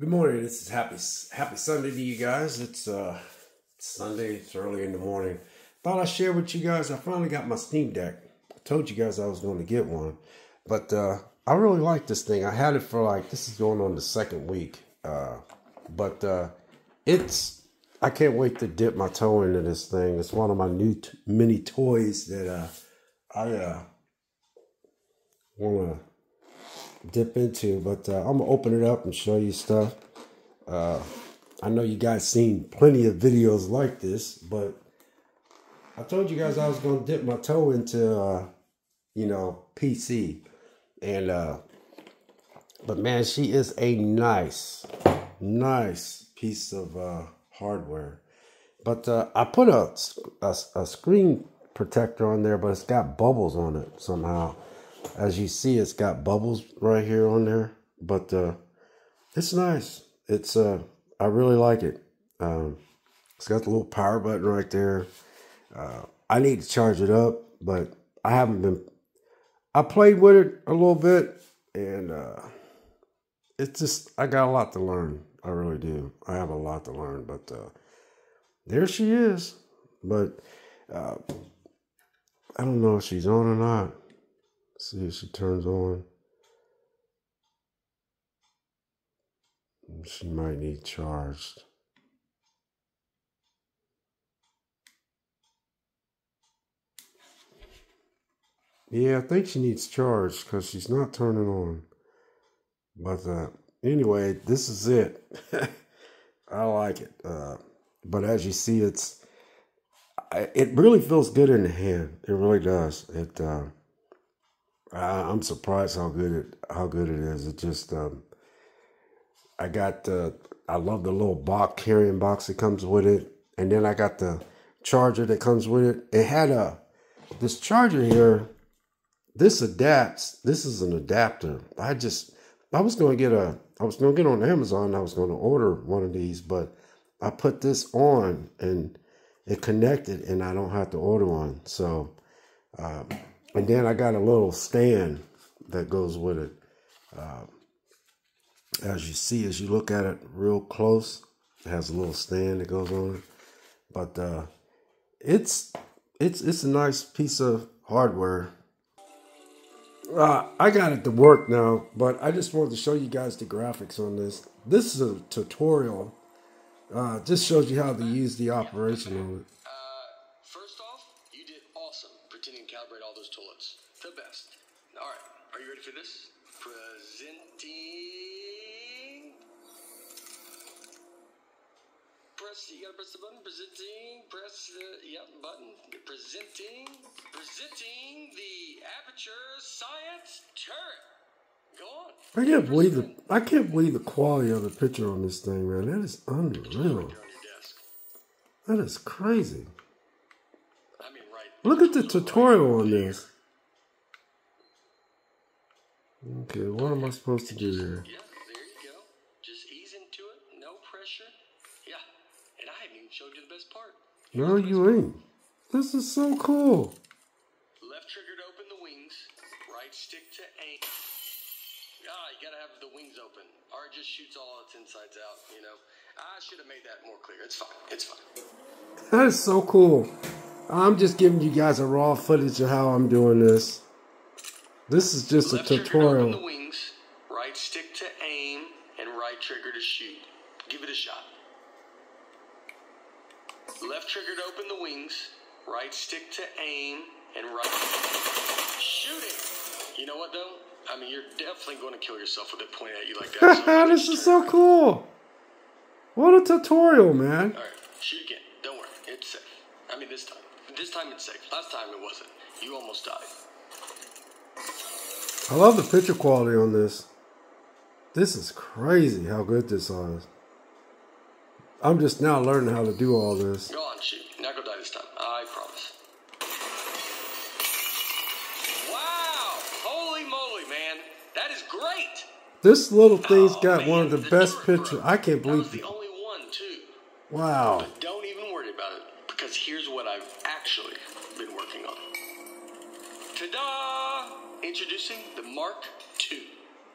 Good morning. This is happy happy Sunday to you guys. It's uh Sunday. It's early in the morning. Thought I'd share with you guys. I finally got my Steam Deck. I told you guys I was going to get one, but uh, I really like this thing. I had it for like this is going on the second week, uh, but uh, it's I can't wait to dip my toe into this thing. It's one of my new mini toys that uh, I uh, want to dip into, but uh, I'm gonna open it up and show you stuff. Uh, I know you guys seen plenty of videos like this, but I told you guys I was gonna dip my toe into, uh, you know, PC, and uh, but man, she is a nice, nice piece of uh, hardware. But uh, I put a, a a screen protector on there, but it's got bubbles on it somehow as you see it's got bubbles right here on there but uh it's nice. It's uh i really like it. Um it's got the little power button right there. Uh i need to charge it up but i haven't been i played with it a little bit and uh it's just i got a lot to learn. I really do. I have a lot to learn but uh there she is. But uh i don't know if she's on or not See if she turns on. She might need charged. Yeah, I think she needs charged because she's not turning on. But uh, anyway, this is it. I like it. Uh, but as you see, it's it really feels good in the hand. It really does. It. Uh, I, am surprised how good it how good it is. It just um, I got the I love the little box carrying box that comes with it, and then I got the charger that comes with it. It had a this charger here. This adapts. This is an adapter. I just I was gonna get a I was gonna get on Amazon. I was gonna order one of these, but I put this on and it connected, and I don't have to order one. So. Um, and then I got a little stand that goes with it. Uh, as you see, as you look at it real close, it has a little stand that goes on it. But uh, it's it's it's a nice piece of hardware. Uh, I got it to work now, but I just wanted to show you guys the graphics on this. This is a tutorial. Uh, just shows you how to use the operation on it. calibrate all those toilets. The best. All right, are you ready for this? Presenting. Press. You gotta press the button. Presenting. Press the yep button. Presenting. Presenting the Aperture Science Turret. Go on. I can't believe the I can't believe the quality of the picture on this thing, man. That is unreal. That is crazy. Look at the tutorial on this. Okay, what am I supposed to do here? Yeah, there you go. Just ease into it, no pressure. Yeah, and I haven't even showed you the best part. no, you ain't. This is so cool. Left trigger to open the wings, right stick to aim. Ah, you gotta have the wings open, or it just shoots all its insides out, you know. I should have made that more clear. It's fine. It's fine. That is so cool. I'm just giving you guys a raw footage of how I'm doing this. This is just Left a tutorial. Open the wings, right stick to aim, and right trigger to shoot. Give it a shot. Left trigger to open the wings, right stick to aim, and right shooting. You know what though? I mean, you're definitely going to kill yourself with it pointing at you like that. So this is so cool. What a tutorial, man. All right, shoot again. Don't worry, it's safe. I mean, this time. This time it's safe. Last time it wasn't. You almost died. I love the picture quality on this. This is crazy how good this is. I'm just now learning how to do all this. Go on, shoot. Not go die this time. I promise. Wow! Holy moly, man. That is great! This little oh, thing's oh, got man, one of the, the best pictures. I can't believe it. the only one, too. Wow. But don't even worry about it because here's what I've actually been working on. Ta-da! Introducing the Mark II.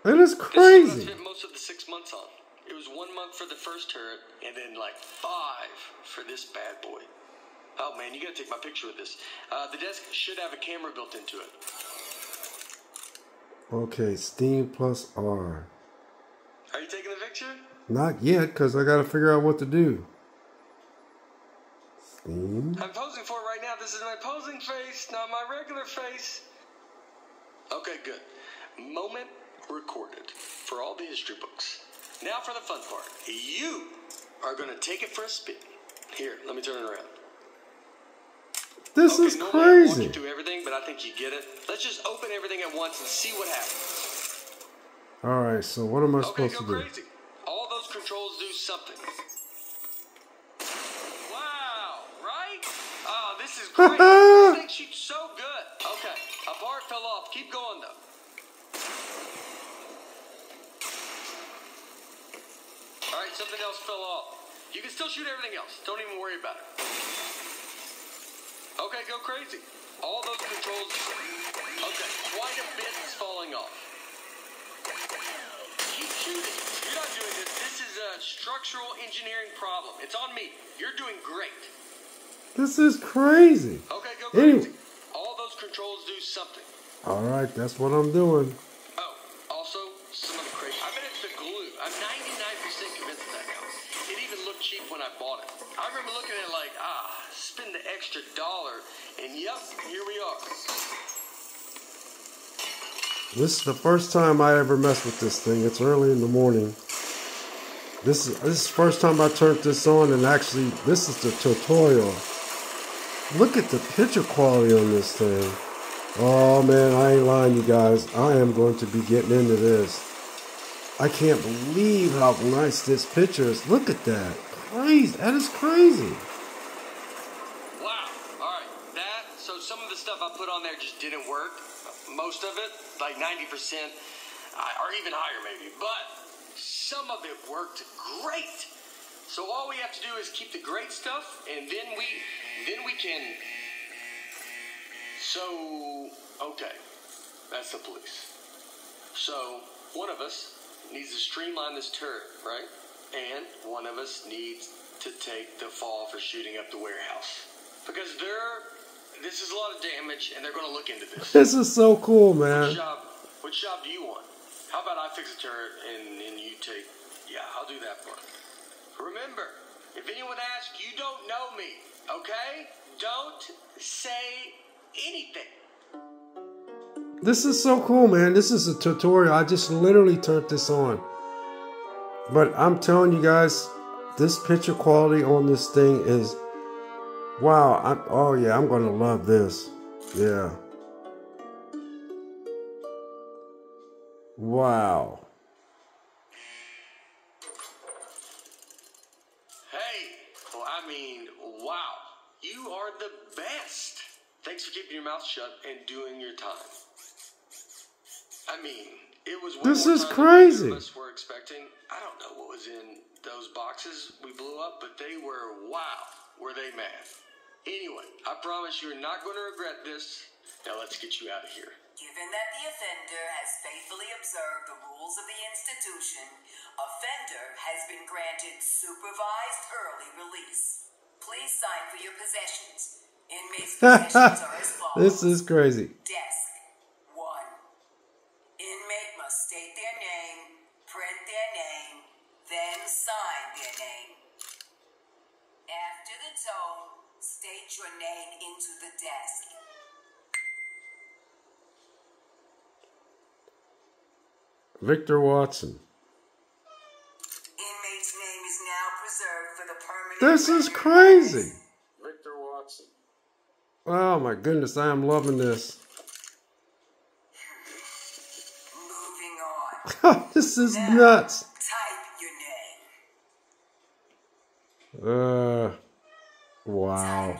That is crazy. This is what I spent most of the six months on. It was one month for the first turret, and then like five for this bad boy. Oh man, you gotta take my picture with this. Uh, the desk should have a camera built into it. Okay, Steam plus R. Are you taking the picture? Not yet, because I got to figure out what to do. Steam. I'm posing for it right now. This is my posing face, not my regular face. Okay, good. Moment recorded for all the history books. Now for the fun part. You are going to take it for a spin. Here, let me turn it around. This okay, is normally I crazy. you through everything, but I think you get it. Let's just open everything at once and see what happens. All right, so what am I Okay, supposed to do? crazy. All those controls do something. Wow, right? Oh, this is great. this thing shoots so good. Okay, a bar fell off. Keep going though. All right, something else fell off. You can still shoot everything else. Don't even worry about it. Okay, go crazy. All those controls. Okay, quite a bit is falling off. Keep shooting. You're not doing this. This is a structural engineering problem. It's on me. You're doing great. This is crazy. Okay, go Anyway. crazy. All those controls do something. All right, that's what I'm doing. Glue. I'm 99% convinced of that now. It even looked cheap when I bought it. I remember looking at it like, ah, spend the extra dollar, and yep, here we are. This is the first time I ever messed with this thing. It's early in the morning. This is this is the first time I turned this on, and actually, this is the tutorial. Look at the picture quality on this thing. Oh man, I ain't lying, you guys. I am going to be getting into this. I can't believe how nice this picture is. Look at that. Crazy. That is crazy. Wow. All right. That, so some of the stuff I put on there just didn't work. Most of it, like 90%, I- or even higher maybe. But some of it worked great. So all we have to do is keep the great stuff, and then we, then we can. So, okay, that's the police. So one of us needs to streamline this turret, right? And one of us needs to take the fall for shooting up the warehouse because they're. This is a lot of damage, and they're going to look into this. This is so cool, man. Which job? Which job do you want? How about I fix a turret and, and you take? Yeah, I'll do that part. Remember, if anyone asks, you don't know me. Okay? Don't say anything. This is so cool, man. This is a tutorial. I just literally turned this on. But I'm telling you guys, this picture quality on this thing is wow. I'm, oh yeah, I'm gonna love this. Yeah. Wow. Hey, well, I mean, wow. You are the best. Thanks for keeping your mouth shut and doing your time. I mean, it was This is crazy. Than either us were expecting. I don't know what was in those boxes we blew up, but they were wow. Were they mad? Anyway, I promise you're not going to regret this. Now let's get you out of here. Given that the offender has faithfully observed the rules of the institution, offender has been granted supervised early release. Please sign for your possessions. Inmates' possessions are as follows. this is crazy. Desk. State their name, print their name, then sign their name. After the tone, state your name into the desk. Victor Watson. Inmate's name is now preserved for the permanent. This is record. crazy. Victor Watson. Oh my goodness, I am loving this. Moving on. This is Now, nuts. Type your name. Uh, wow.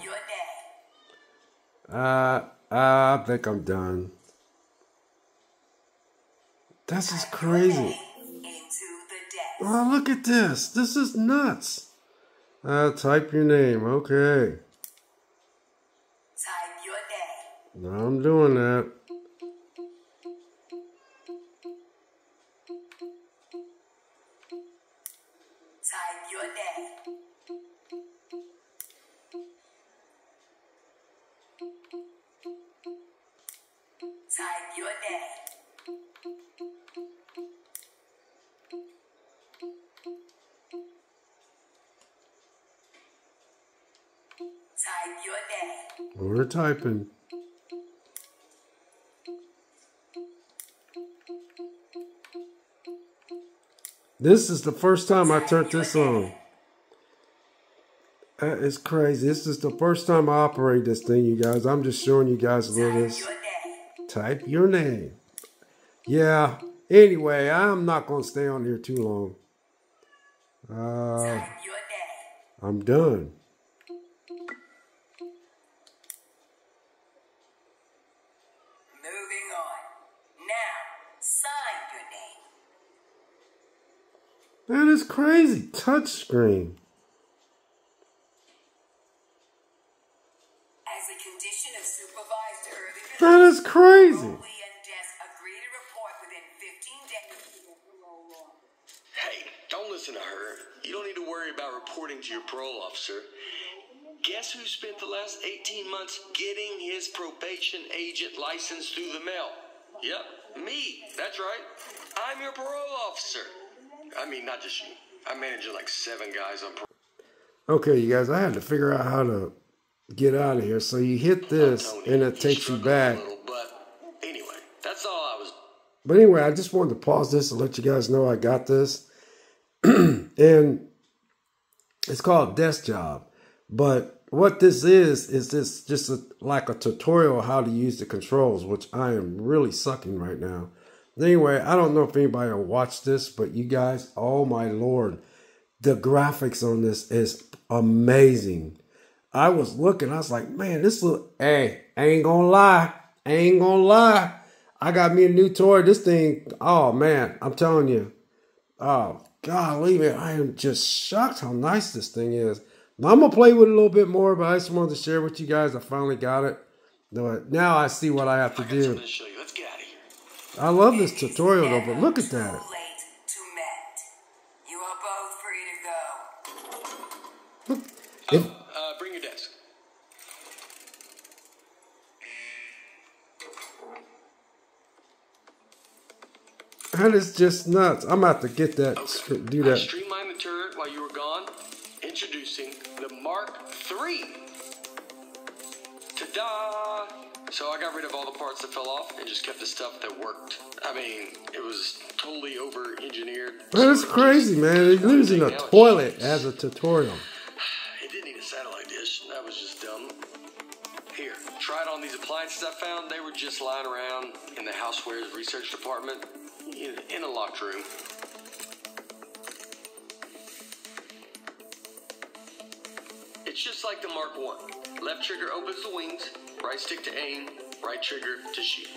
Uh, I think I'm done. This is crazy. name Into the desk. Oh, look at this. This is nuts. Uh, type your name. Okay. Type your name. Now I'm doing that. We're typing. This is the first time I turned this on. That is crazy. This is the first time I operate this thing, you guys. I'm just showing you guys a little this. Type your name. Yeah. Anyway, I'm not going to stay on here too long. Uh, Type your name. I'm done. Moving on. Now, sign your name. That is crazy. Touch screen. As a condition of supervised early That is crazy. Foley and Des agree to report within 15 days. Hey, don't listen to her. You don't need to worry about reporting to your parole officer. Guess who spent the last 18 months getting his probation agent license through the mail? Yep, me. That's right. I'm your parole officer. I mean, not just you. I'm managing like seven guys on parole. Okay, you guys, I had to figure out how to get out of here. So you hit this and it takes you back. Little, but anyway, that's all I was But anyway, I just wanted to pause this and let you guys know I got this. and it's called Desk Job. But what this is, is this just a, like a tutorial how to use the controls, which I am really sucking right now. Anyway, I don't know if anybody will watch this, but you guys, oh my lord, the graphics on this is amazing. I was looking, I was like, man, this look, hey, I ain't gonna lie, I ain't gonna lie. I got me a new toy. This thing, oh man, I'm telling you, oh golly, man, I am just shocked how nice this thing is. Now, I'm gonna play with it a little bit more, but I just wanted to share with you guys. I finally got it. But now I see what I have to I do. to show you. Let's get out of here. I love this tutorial though, but look at that. late to mend. You are both free to go. Look, if, Uh, bring your desk. That is just nuts. I'm about to get that, do I that. streamlined the turret while you were gone. Introducing the Mark III. Ta-da! So I got rid of all the parts that fell off and just kept the stuff that worked. I mean, it was totally over-engineered. That is crazy, man. They're using a toilet as a tutorial. It didn't need a satellite dish. That was just dumb. Here, try it on these appliances I found. They were just lying around in the housewares research department in, in a locked room. It's just like the Mark 1. Left trigger opens the wings, right stick to aim, right trigger to shoot.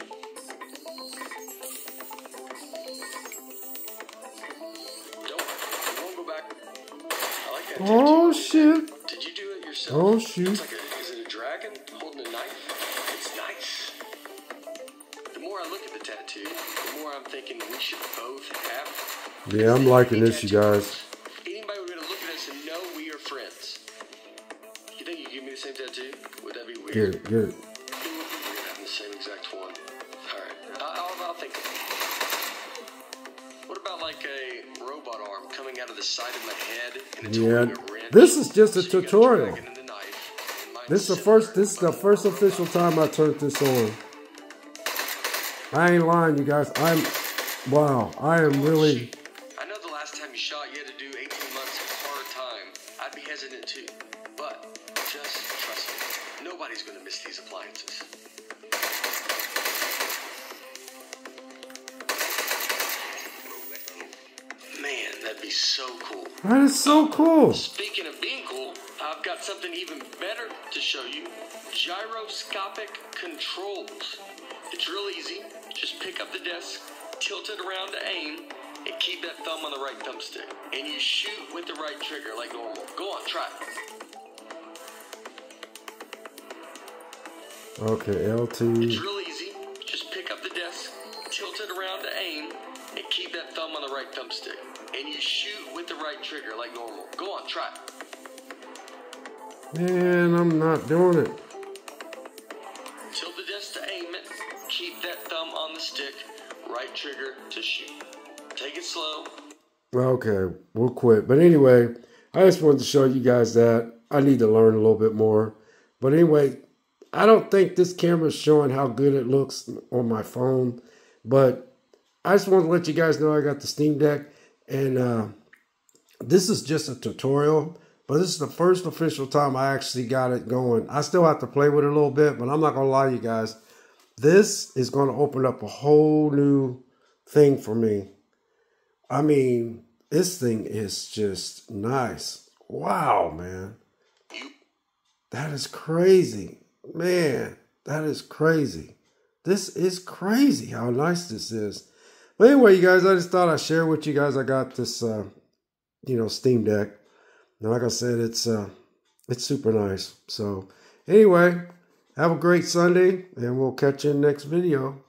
Don't, it won't go back. I like that. Oh shit. Did you oh, do it yourself? Oh, shoot. More I look at the tattoo, the more I'm thinking we should both have. Yeah, I'm liking this, you guys. Anybody would look at us and know we are friends. You think you give me the same tattoo? Would that be weird? Get it, get it. It would be having the same exact one. Alright, I'll, I'll think. What about like a robot arm coming out of the side of my head and it's Yeah, holding a wrench? this is just a So tutorial. dragon and the knife, and mine's This is the first. This is the first official time I turned this on. I ain't lying, you guys. I'm. Wow, I am oh, really. I know the last time you shot, you had to do 18 months of hard time. I'd be hesitant too. But just trust me, nobody's going to miss these appliances. Man, that'd be so cool. That is so cool. Speaking of being cool, I've got something even better to show you. Gyroscopic controls. It's real easy. Just pick up the desk, tilt it around to aim, and keep that thumb on the right thumbstick. And you shoot with the right trigger like normal. Go on, try it. Okay, LT. It's real easy. Just pick up the desk, tilt it around to aim, and keep that thumb on the right thumbstick. and you shoot with the right trigger like normal. Go on, try. Man, I'm not doing it. Keep that thumb on the stick. Right trigger to shoot. Take it slow. Okay, we'll quit. But anyway, I just wanted to show you guys that. I need to learn a little bit more. But anyway, I don't think this camera is showing how good it looks on my phone. But I just want to let you guys know I got the Steam Deck. And uh, this is just a tutorial. But this is the first official time I actually got it going. I still have to play with it a little bit. But I'm not going to lie to you guys. This is going to open up a whole new thing for me. I mean, this thing is just nice. Wow, man. That is crazy. Man, that is crazy. This is crazy how nice this is. But anyway, you guys, I just thought I'd share with you guys. I got this, uh, you know, Steam Deck. And like I said, it's uh, it's super nice. So anyway, have a great Sunday, and we'll catch you in the next video.